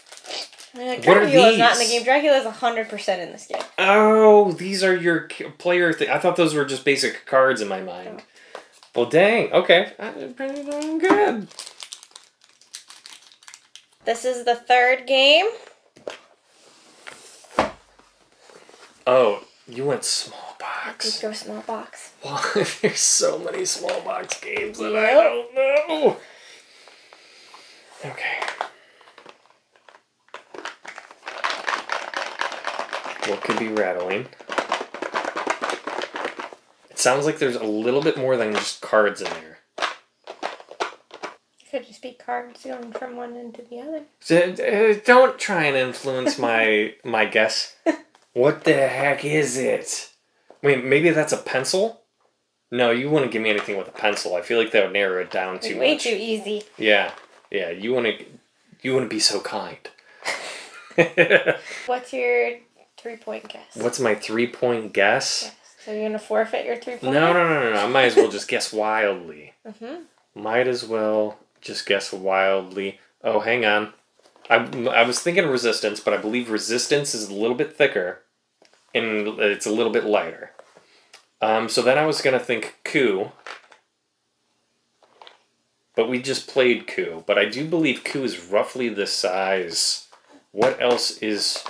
I mean, like, What are Dracula's not in the these? game. Dracula's hundred percent in this game. Oh, these are your player thing. I thought those were just basic cards in my mind. Well, dang. Okay. I'm pretty darn good. This is the third game. Oh, you went small box. go small box. Well, [LAUGHS] there's so many small box games that I don't know. Okay. What could be rattling? It sounds like there's a little bit more than just cards in there. Could just be cards going from one end to the other. D- uh, Don't try and influence my [LAUGHS] my guess. What the heck is it? Wait, maybe that's a pencil? No, you wouldn't give me anything with a pencil. I feel like that would narrow it down too Way much. too easy. Yeah, yeah. You want to, you want to be so kind. [LAUGHS] [LAUGHS] What's your three point guess? What's my three point guess? Yes. So you're gonna forfeit your three No, point? no, no, no, no. I might as well just [LAUGHS] guess wildly. Mm-hmm. Might as well just guess wildly. Oh, hang on. I, I was thinking resistance, but I believe resistance is a little bit thicker and it's a little bit lighter. Um, so then I was going to think coup. But we just played coup. But I do believe coup is roughly the size. What else is.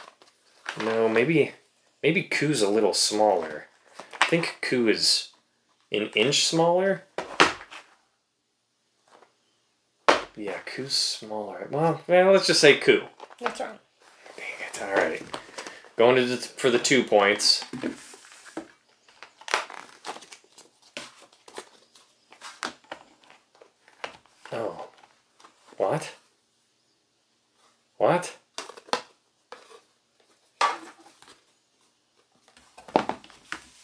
No, maybe. Maybe coup's a little smaller. I think coup is an inch smaller. Yeah, coup's smaller. Well, well, let's just say coup. That's wrong. Dang it! All right, going to the, for the two points. Oh, what? What?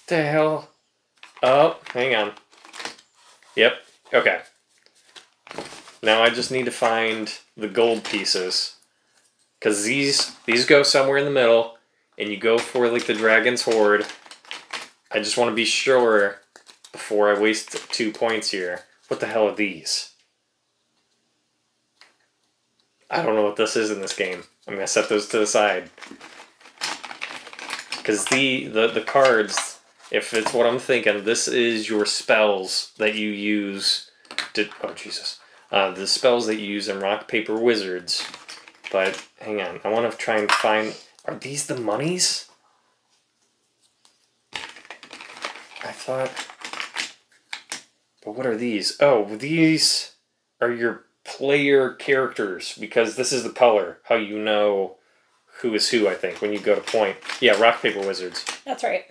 The hell? Oh, hang on. Yep. Okay. Now I just need to find the gold pieces. Cause these these go somewhere in the middle, and you go for like the dragon's hoard. I just want to be sure before I waste two points here. What the hell are these? I don't know what this is in this game. I'm gonna set those to the side. Cause the the, the cards, if it's what I'm thinking, this is your spells that you use to oh Jesus. Uh, the spells that you use in Rock Paper Wizards. But hang on, I want to try and find. Are these the monies? I thought. But what are these? Oh, these are your player characters because this is the color. How you know who is who, I think, when you go to point. Yeah, Rock Paper Wizards. That's right.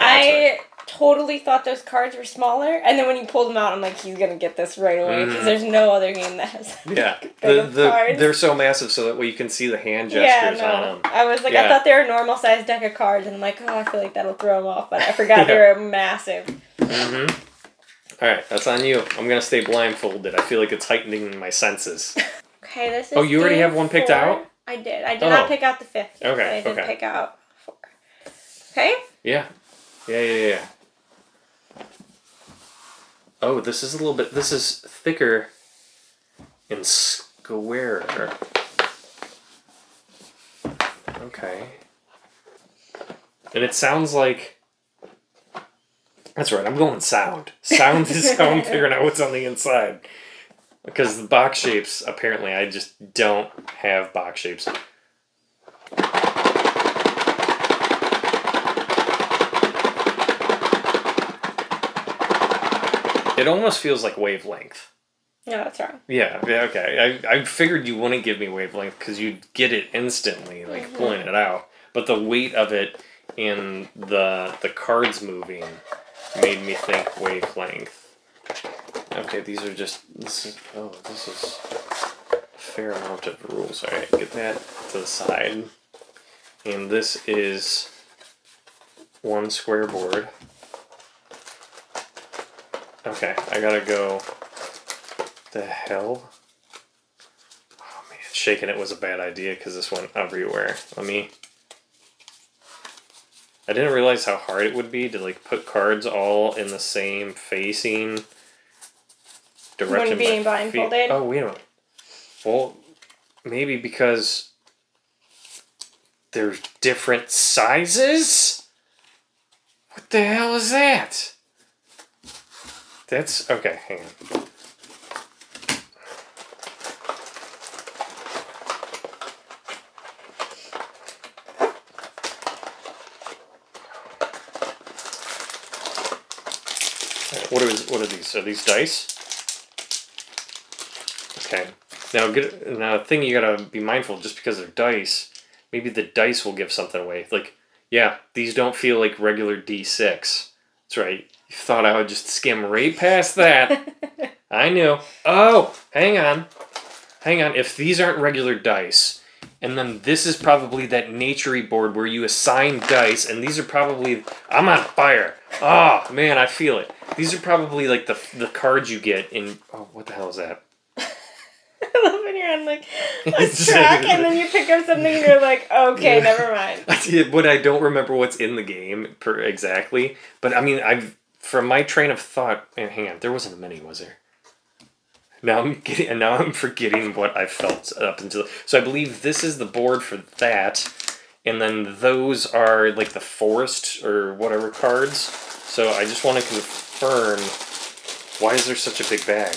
I totally thought those cards were smaller, and then when you pulled them out, I'm like, he's gonna get this right away because Mhm. there's no other game that has. [LAUGHS] Yeah, [LAUGHS] the, the, they're so massive so that way you can see the hand Yeah, gestures on them. I was like, Yeah. I thought they were a normal sized deck of cards, and I'm like, oh, I feel like that'll throw them off, but I forgot [LAUGHS] they were massive. Mm-hmm. All right, that's on you. I'm gonna stay blindfolded. I feel like it's heightening my senses. Okay, this is. Oh, you already have one picked four. out? I did. I did Oh. not pick out the fifth. Okay, I did okay. pick out four. Okay. Yeah, yeah, yeah, yeah. Oh, this is a little bit. This is thicker and squarer. Okay. And it sounds like. That's right, I'm going sound. Sound is how I'm [LAUGHS] figuring out what's on the inside. Because the box shapes, apparently, I just don't have box shapes. It almost feels like wavelength. No, that's wrong. Yeah, yeah, okay. I, I figured you wouldn't give me wavelength because you'd get it instantly, like Mhm. pulling it out. But the weight of it in the the cards moving made me think wavelength. Okay, these are just this is oh this is a fair amount of rules. Alright, get that to the side. And this is one square board. Okay, I gotta go the hell? Oh man, shaking it was a bad idea because this went everywhere. Let me. I didn't realize how hard it would be to like put cards all in the same facing direction. When being feet- blindfolded? Oh wait a minute. Well, maybe because they're different sizes. What the hell is that? That's okay. Hang on. What are what are these? Are these dice? Okay. Now, good. Now, a thing you gotta be mindful. Just because they're dice, maybe the dice will give something away. Like, yeah, these don't feel like regular D six. That's right. You thought I would just skim right past that. [LAUGHS] I knew. Oh, hang on, hang on. If these aren't regular dice, and then this is probably that naturey board where you assign dice, and these are probably I'm on fire. Oh man, I feel it. These are probably like the the cards you get in. Oh, what the hell is that? [LAUGHS] I love when you're on like [LAUGHS] a track and then you pick up something and you're like, okay, never mind. But I don't remember what's in the game per exactly. But I mean, I've from my train of thought. And hang on, there wasn't a mini, was there? Now I'm getting, and now I'm forgetting what I felt up until. So I believe this is the board for that, and then those are like the forest or whatever cards. So I just want to confirm. Why is there such a big bag?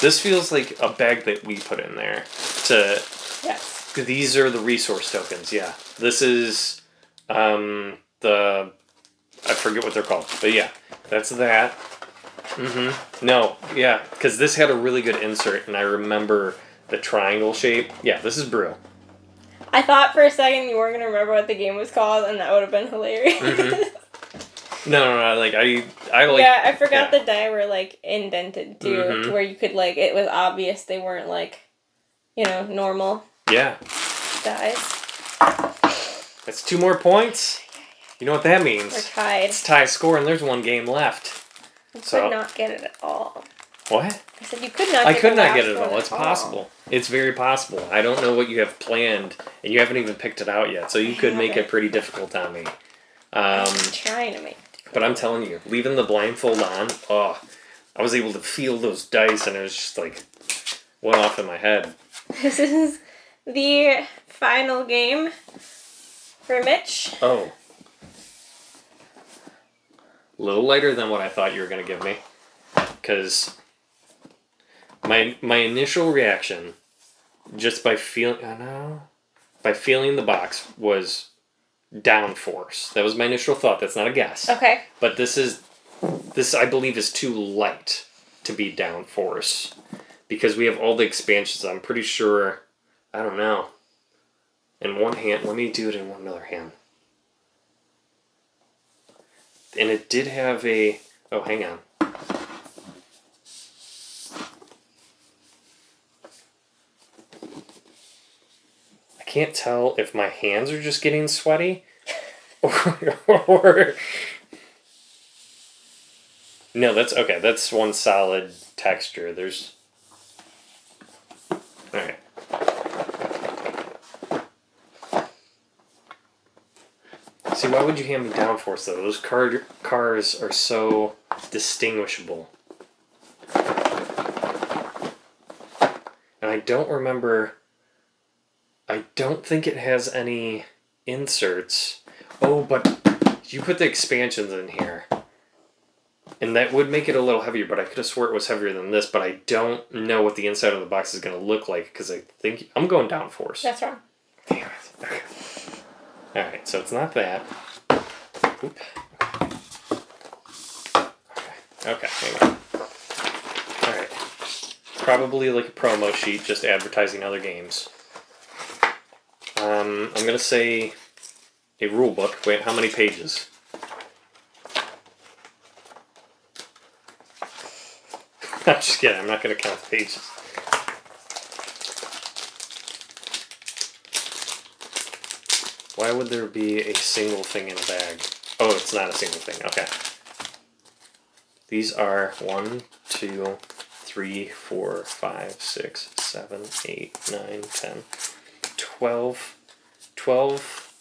This feels like a bag that we put in there to Yes. these are the resource tokens, yeah. This is um the I forget what they're called. But yeah, that's that. Mm-hmm. No, yeah, because this had a really good insert and I remember the triangle shape. Yeah, this is Brew. I thought for a second you weren't gonna remember what the game was called, and that would have been hilarious. Mhm. [LAUGHS] No, no, no, like I I like yeah, I forgot yeah. the die were like indented too, Mhm. to where you could like it was obvious they weren't like, you know, normal Yeah. dies. That's two more points. You know what that We're means? tied. It's tie score and there's one game left. You So- could not get it at all. What? I said you could not. I could not get it at all. It's possible. It's very possible. I don't know what you have planned, and you haven't even picked it out yet. So you I could make it pretty difficult on me. I'm Um, trying to make. but I'm telling you, leaving the blindfold on, oh, I was able to feel those dice, and it was just like went off in my head. [LAUGHS] This is the final game for Mitch. Oh, a little lighter than what I thought you were gonna give me, because my my initial reaction, just by feeling, I know, by feeling the box was downforce. That was my initial thought. That's not a guess. Okay. But this is this I believe is too light to be downforce. because we have all the expansions. I'm pretty sure. I don't know. In one hand, let me do it in one other hand. And it did have a. Oh, hang on. I can't tell if my hands are just getting sweaty [LAUGHS] or, no, that's okay. That's one solid texture. There's all right. See, why would you hand me downforce though? Those car- cars are so distinguishable, and I don't remember I don't think it has any inserts. Oh, but you put the expansions in here. And that would make it a little heavier, but I could have swore it was heavier than this, but I don't know what the inside of the box is going to look like because I think I'm going downforce. That's wrong. Damn it. Okay. Alright, so it's not that. Oop. Okay. Alright. Probably like a promo sheet, just advertising other games. Um, I'm gonna say a rule book. Wait, how many pages? [LAUGHS] I'm just kidding, I'm not gonna count the pages. Why would there be a single thing in a bag? Oh, it's not a single thing. Okay. These are one, two, three, four, five, six, seven, eight, nine, ten, twelve, twelve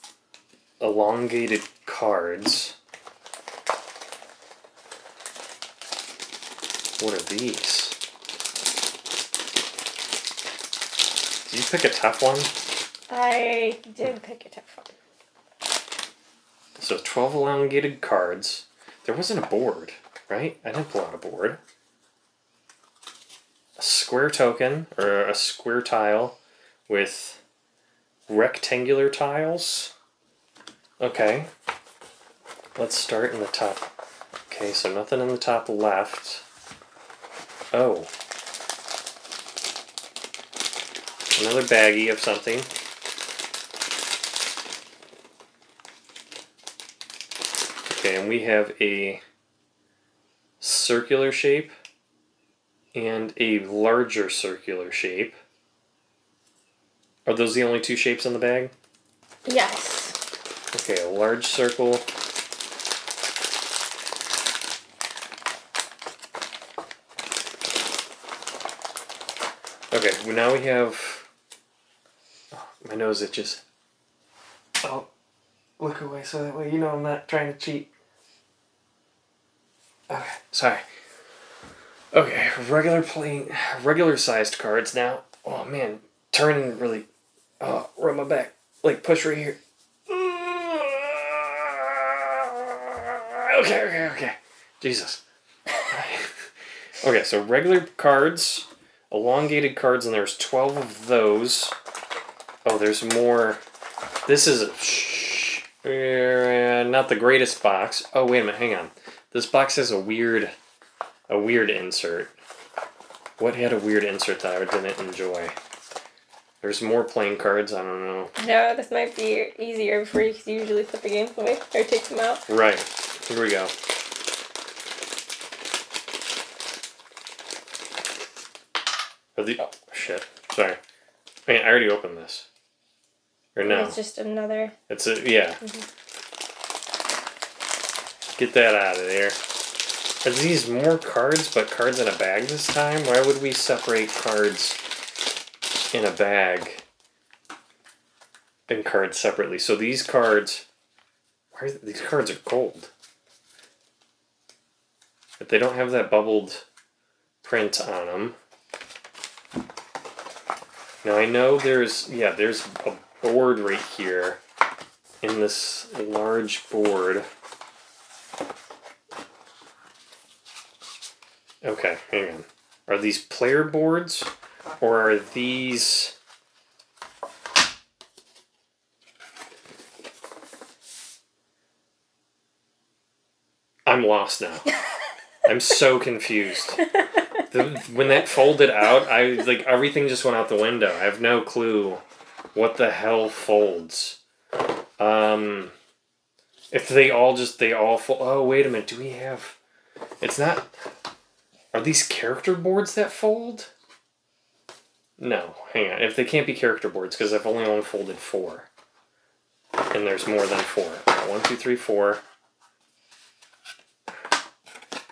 elongated cards. What are these? Did you pick a tough one? I did pick a tough one. So 12 elongated cards. There wasn't a board, right? I didn't pull out a board. A square token, or a square tile with rectangular tiles. Okay. Let's start in the top. Okay, so nothing in the top left. Oh. Another baggie of something. Okay, and we have a circular shape and a larger circular shape. Are those the only two shapes in the bag? Yes. Okay, a large circle. Okay, well now we have. Oh, my nose itches. Oh, look away so that way you know I'm not trying to cheat. Sorry. Okay, regular plain, regular sized cards now. Oh man, turning really. Oh, rub my back. Like push right here. Okay, okay, okay. Jesus. [LAUGHS] okay, so regular cards, elongated cards, and there's 12 of those. Oh, there's more. This is a. Uh, not the greatest box. Oh, wait a minute, hang on. This box has a weird. A weird insert. What had a weird insert that I didn't enjoy? There's more playing cards, I don't know. No, this might be easier for you because you usually put the games away or take them out. Right. Here we go. Are the oh shit. Sorry. I mean, I already opened this. Or no? It's just another. It's a yeah. Mm-hmm. Get that out of there. Are these more cards, but cards in a bag this time? Why would we separate cards in a bag and cards separately? So these cards, why are these cards are gold? But they don't have that bubbled print on them. Now I know there's yeah there's a board right here in this large board. Okay, hang on. Are these player boards or are these I'm lost now. [LAUGHS] I'm so confused. The, when that folded out, I like everything just went out the window. I have no clue what the hell folds. Um, if they all just they all fold. Oh wait a minute, do we have? It's not. Are these character boards that fold? No, hang on. If they can't be character boards, because I've only unfolded four, and there's more than four. One, two, three, four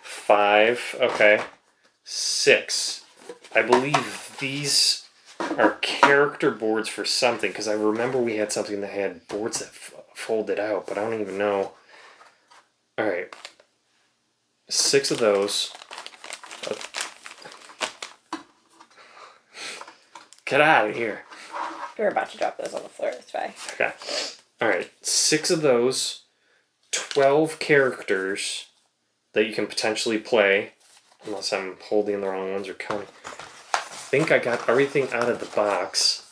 five, okay, six. I believe these are character boards for something because I remember we had something that had boards that folded out, but I don't even know. All right, six of those. Get out of here. We're about to drop those on the floor. That's why. Okay. All right. Six of those, 12 characters that you can potentially play, unless I'm holding the wrong ones or counting. I think I got everything out of the box.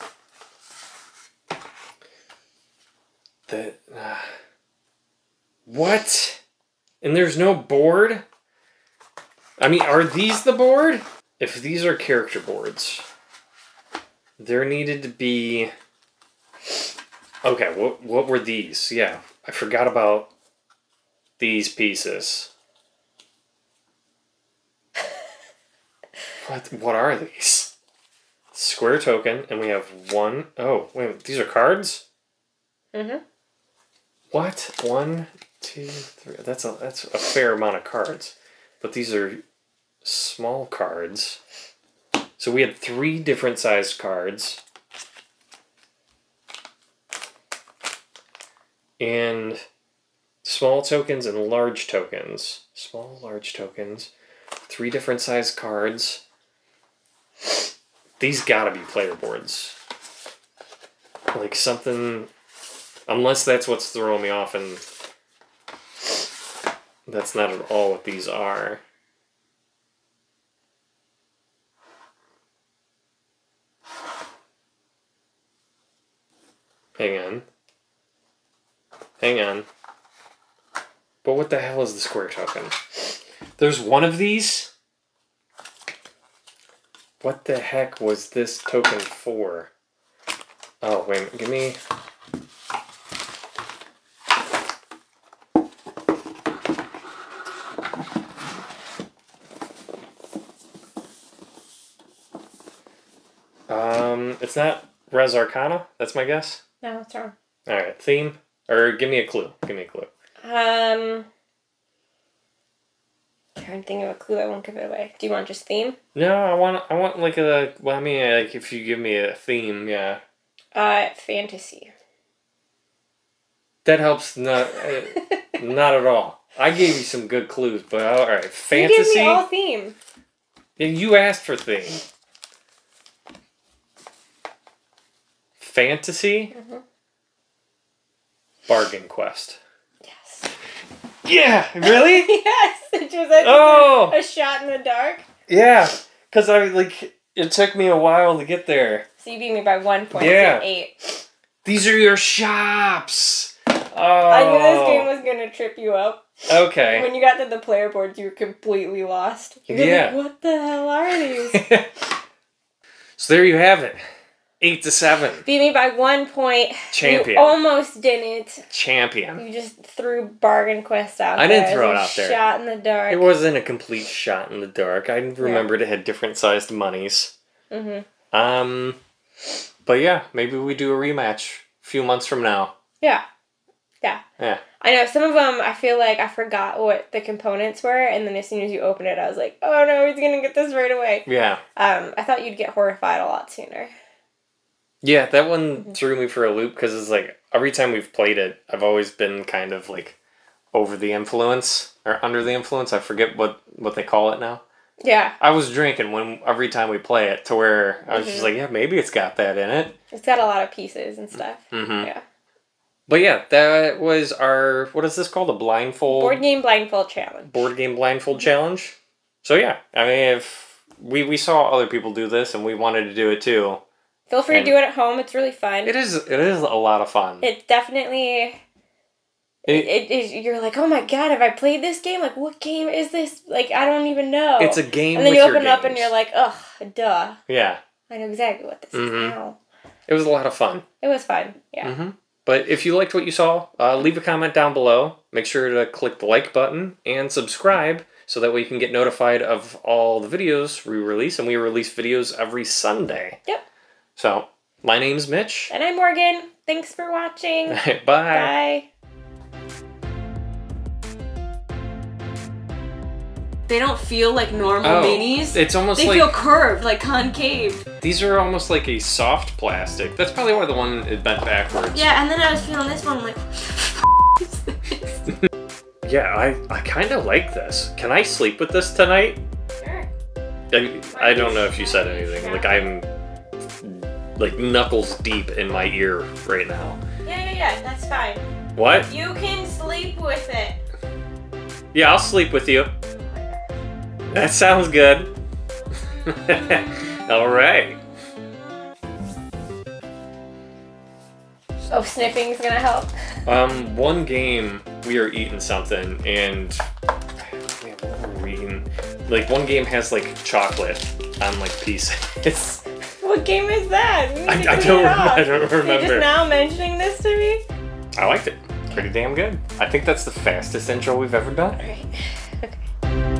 That. Uh, what? And there's no board? I mean, are these the board? If these are character boards, there needed to be. Okay, what what were these? Yeah, I forgot about these pieces. [LAUGHS] what what are these? Square token, and we have one oh wait, these are cards. Mhm. What one, two, three? That's a that's a fair amount of cards, but these are small cards. So we had three different sized cards. And small tokens and large tokens. Small, large tokens. Three different sized cards. These gotta be player boards. Like something. Unless that's what's throwing me off, and that's not at all what these are. Hang on. Hang on. But what the hell is the square token? There's one of these? What the heck was this token for? Oh, wait, give me. Um, it's not Res Arcana. That's my guess. No, it's wrong? All right, theme or give me a clue. Give me a clue. Um, trying to think of a clue. I won't give it away. Do you want just theme? No, I want I want like a well, I mean like if you give me a theme, yeah, Uh, fantasy. that helps not uh, [LAUGHS] not at all. I gave you some good clues, but all right, fantasy. You fantasy. me all theme. Yeah, you asked for theme. Fantasy. Mhm. Bargain Quest. Yes. Yeah, really? [LAUGHS] yes. Just like Oh! a shot in the dark. yeah, because I like it took me a while to get there. So you beat me by one point. Yeah. Eight. These are your shops. Oh. I knew this game was gonna trip you up. Okay. When you got to the player boards, you were completely lost. You were Yeah. like, what the hell are these? [LAUGHS] so there you have it. Eight to seven. beat me by one point. Champion. You almost didn't. Champion. You just threw Bargain Quest out I didn't throw it out there. Shot in the dark. It wasn't a complete shot in the dark. I remembered it had different sized monies. hmm Um, but yeah, maybe we do a rematch a few months from now. Yeah. Yeah. Yeah. I know some of them. I feel like I forgot what the components were, and then as soon as you open it, I was like, "Oh no, he's gonna get this right away." Yeah. Um, I thought you'd get horrified a lot sooner. Yeah, that one threw me for a loop because it's like every time we've played it, I've always been kind of like over the influence or under the influence. I forget what what they call it now. Yeah, I was drinking when every time we play it to where I was just Mhm. like, yeah, maybe it's got that in it. it's got a lot of pieces and stuff. Mm-hmm. Yeah. But yeah, that was our what is this called? A blindfold Board game blindfold challenge. board game blindfold challenge. So yeah, I mean, if we we saw other people do this and we wanted to do it too, Feel free and- to do it at home. It's really fun. it is it is a lot of fun. It's definitely. It- It is. You're like, oh my god, have I played this game? Like, what game is this? Like, I don't even know. it's a game. And then you open it up and you're like, ugh, duh. yeah, I know exactly what this Mhm. is now. it was a lot of fun. It was fun. Yeah. hmm But if you liked what you saw, uh, leave a comment down below. Make sure to click the like button and subscribe so that way you can get notified of all the videos we release. And we release videos every Sunday. Yep. So, my name's Mitch. And I'm Morgan. Thanks for watching. [LAUGHS] Bye. Bye. They don't feel like normal Oh, minis. it's almost They like feel curved, like concave. these are almost like a soft plastic. That's probably why the one is bent backwards. Yeah, and then I was feeling this one, like, [LAUGHS] is this? Yeah, I, I kind of like this. Can I sleep with this tonight? Sure. I, I don't know if you said anything. Like I'm like knuckles deep in my ear right now. Yeah, yeah, yeah. That's fine. What? You can sleep with it. Yeah, I'll sleep with you. That sounds good. [LAUGHS] All right. Oh, sniffing's gonna help. Um, one game we are eating something, and man, what were we eating? Like one game has like chocolate on like pieces. [LAUGHS] What game is that? I, I don't. [LAUGHS] I don't You're remember. just now mentioning this to me. I liked it. Pretty damn good. I think that's the fastest intro we've ever done. Alright. [LAUGHS]